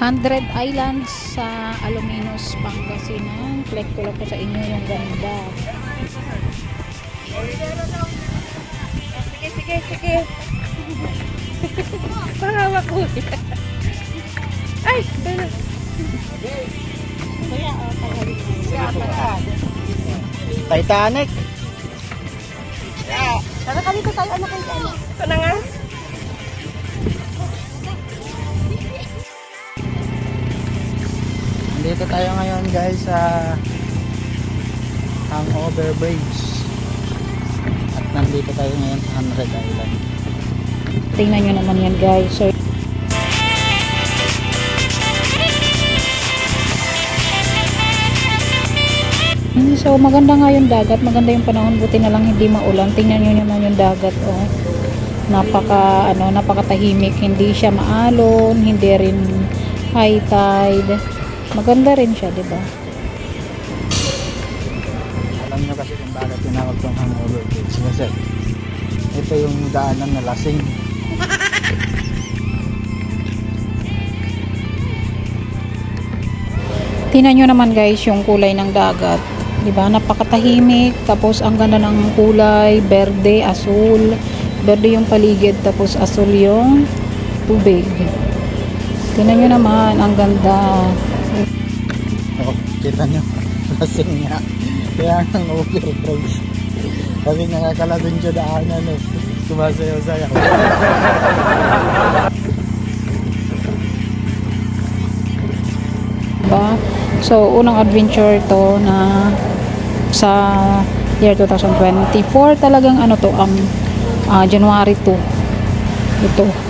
100 Islands sa Aluminos, Pangasinan. Flex ko lang po sa inyo yung ganda. Sige, sige, sige. Pahawak ko. Ay! Kaya, oh. Titanic. Tara ka dito tayo, ano kayo? Ito na nga. Dito tayo ngayon guys sa Hangover Bridge. At nandito tayo ngayon sa Hundred Island. Tingnan nyo naman yan guys. So, Mm, So maganda nga yung dagat, maganda yung panahon, buti na lang hindi maulan. Tingnan niyo naman yung dagat, oh. Napaka ano, napakatahimik, hindi siya maalon, hindi rin high tide. Maganda rin siya, 'di ba? Alam nyo kasi kung bakit tinawag tong Hangover Bridge. Kasi ito yung daanan na lasing. Tingnan nyo naman guys yung kulay ng dagat. 'Di ba? Napakatahimik, tapos ang ganda ng kulay, berde, asul. Berde yung paligid, tapos asul yung tubig. Tingnan nyo naman, ang ganda. Kita nyo. Lasing nga. Kaya ang overbridge. Kasi nakakala dun siya daanan eh. Sumasayaw-sayaw. Diba? So, unang adventure to na sa year 2024 talagang ano to, um, ah, January 2. Ito.